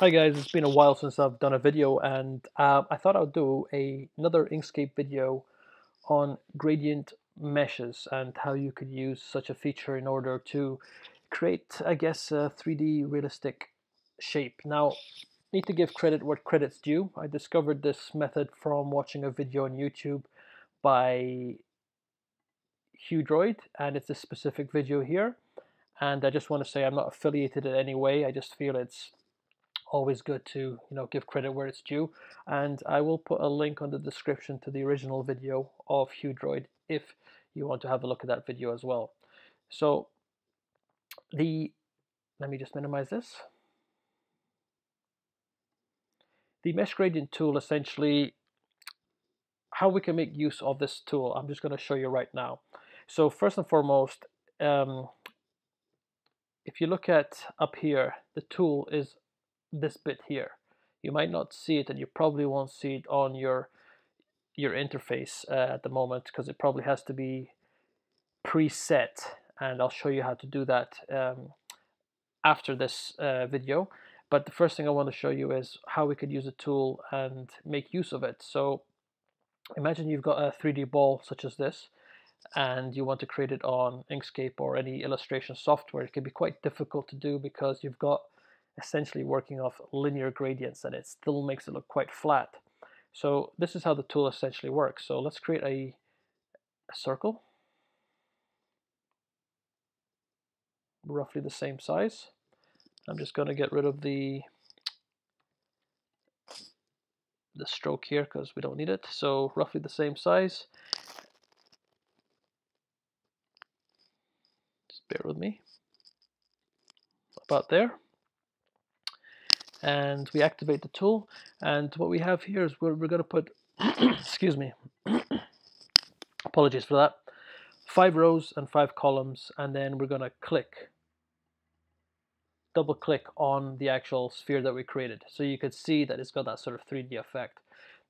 Hi guys, it's been a while since I've done a video and uh, I thought I'd do a, another Inkscape video on gradient meshes and how you could use such a feature in order to create, I guess, a 3D realistic shape. Now, need to give credit where credit's due. I discovered this method from watching a video on YouTube by HueDroid and it's a specific video here and I just want to say I'm not affiliated in any way. I just feel it's always good to you know give credit where it's due. And I will put a link on the description to the original video of HueDroid if you want to have a look at that video as well. So the let me just minimize this. The mesh gradient tool essentially how we can make use of this tool I'm just going to show you right now. So first and foremost um, if you look at up here the tool is this bit here. You might not see it and you probably won't see it on your your interface uh, at the moment because it probably has to be preset and I'll show you how to do that um, after this uh, video. But the first thing I want to show you is how we could use a tool and make use of it. So imagine you've got a 3D ball such as this and you want to create it on Inkscape or any illustration software. It can be quite difficult to do because you've got essentially working off linear gradients and it still makes it look quite flat. So this is how the tool essentially works. So let's create a, a circle, roughly the same size. I'm just going to get rid of the the stroke here because we don't need it. So roughly the same size. Just bear with me. About there and we activate the tool. And what we have here is we're, we're going to put excuse me apologies for that five rows and five columns and then we're going to click double click on the actual sphere that we created. So you could see that it's got that sort of 3D effect.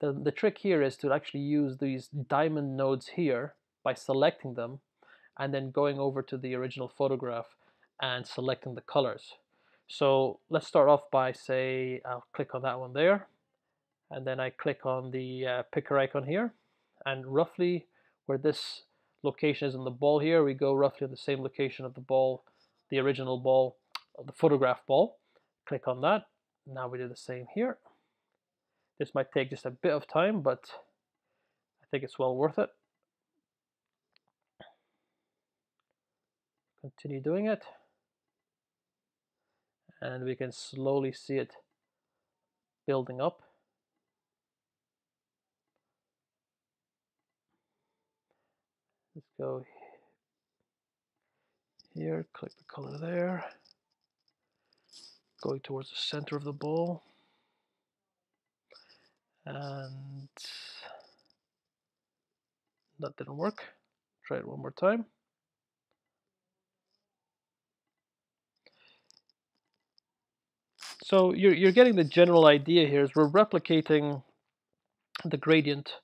The, the trick here is to actually use these diamond nodes here by selecting them and then going over to the original photograph and selecting the colors so let's start off by say, I'll click on that one there, and then I click on the uh, picker icon here, and roughly where this location is in the ball here, we go roughly at the same location of the ball, the original ball, the photograph ball. Click on that. Now we do the same here. This might take just a bit of time, but I think it's well worth it. Continue doing it and we can slowly see it building up. Let's go here, click the color there, going towards the center of the ball, and that didn't work. Try it one more time. So you're, you're getting the general idea here is we're replicating the gradient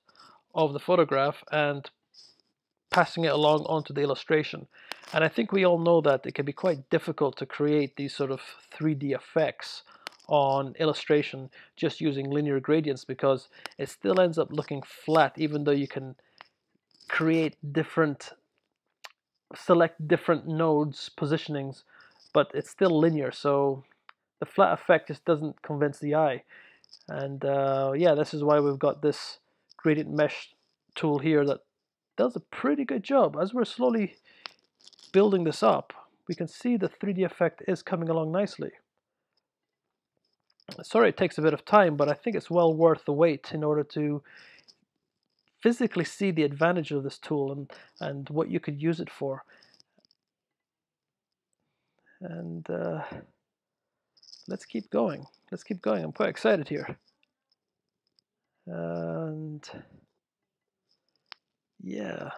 of the photograph and passing it along onto the illustration. And I think we all know that it can be quite difficult to create these sort of 3D effects on illustration just using linear gradients because it still ends up looking flat even though you can create different select different nodes positionings but it's still linear so the flat effect just doesn't convince the eye. And uh, yeah, this is why we've got this gradient mesh tool here that does a pretty good job. As we're slowly building this up, we can see the 3D effect is coming along nicely. Sorry it takes a bit of time, but I think it's well worth the wait in order to physically see the advantage of this tool and, and what you could use it for. And uh, let's keep going. Let's keep going. I'm quite excited here. And yeah,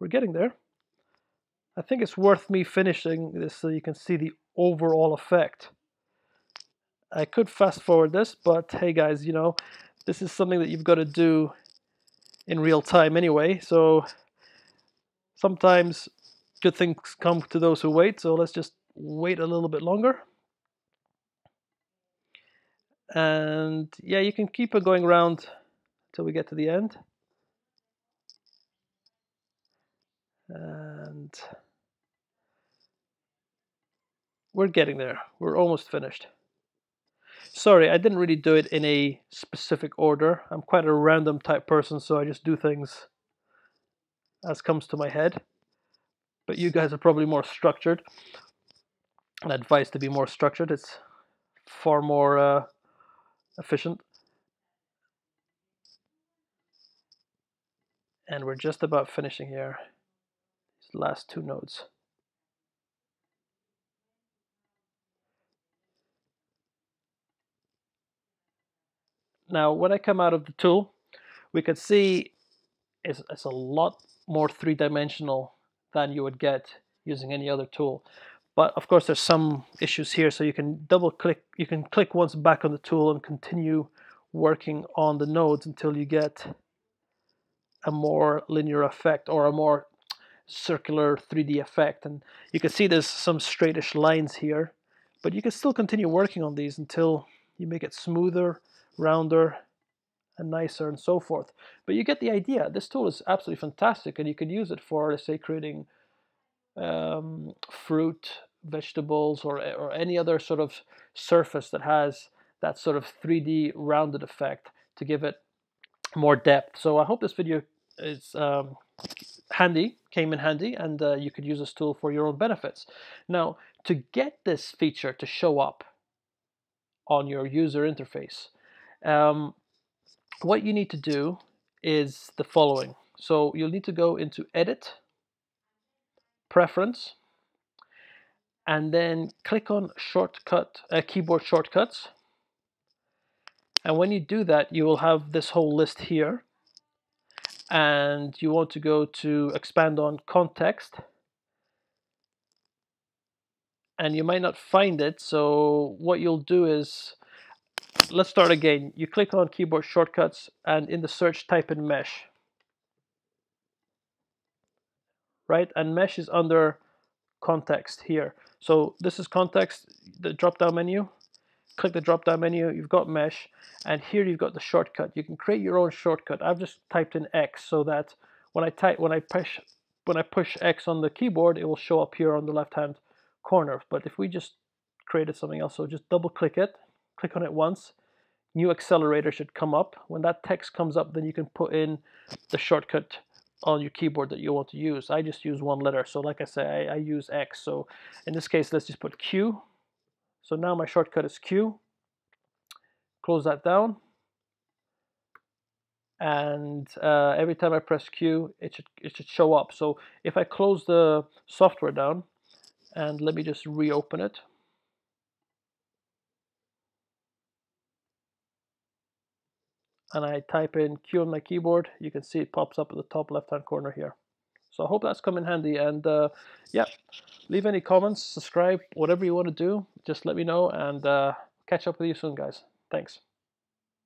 we're getting there. I think it's worth me finishing this so you can see the overall effect. I could fast forward this, but hey guys, you know, this is something that you've got to do in real time anyway, so sometimes good things come to those who wait, so let's just wait a little bit longer. And yeah, you can keep it going around till we get to the end. And we're getting there. We're almost finished. Sorry, I didn't really do it in a specific order. I'm quite a random type person, so I just do things as comes to my head. But you guys are probably more structured. And advice to be more structured. It's far more uh, efficient. And we're just about finishing here. These last two nodes. Now, when I come out of the tool, we can see it's, it's a lot more three-dimensional than you would get using any other tool. But of course, there's some issues here, so you can double click, you can click once back on the tool and continue working on the nodes until you get a more linear effect or a more circular 3D effect. And you can see there's some straightish lines here, but you can still continue working on these until you make it smoother rounder and nicer and so forth. But you get the idea. This tool is absolutely fantastic and you can use it for, let's say, creating um, fruit, vegetables, or, or any other sort of surface that has that sort of 3D rounded effect to give it more depth. So I hope this video is um, handy, came in handy, and uh, you could use this tool for your own benefits. Now, to get this feature to show up on your user interface, um, what you need to do is the following. So you'll need to go into Edit, Preference, and then click on Shortcut, uh, Keyboard Shortcuts. And when you do that, you will have this whole list here. And you want to go to Expand on Context. And you might not find it, so what you'll do is let's start again. You click on keyboard shortcuts and in the search type in mesh. Right, and mesh is under context here. So this is context, the drop down menu. Click the drop down menu, you've got mesh, and here you've got the shortcut. You can create your own shortcut. I've just typed in X so that when I type when I push when I push X on the keyboard, it will show up here on the left hand corner. But if we just created something else, so just double click it, click on it once, new accelerator should come up. When that text comes up, then you can put in the shortcut on your keyboard that you want to use. I just use one letter. So like I say, I, I use X. So in this case, let's just put Q. So now my shortcut is Q. Close that down. And uh, every time I press Q, it should, it should show up. So if I close the software down, and let me just reopen it. And I type in Q on my keyboard, you can see it pops up at the top left hand corner here. So I hope that's come in handy and uh, yeah, leave any comments, subscribe, whatever you want to do, just let me know and uh, catch up with you soon guys. Thanks.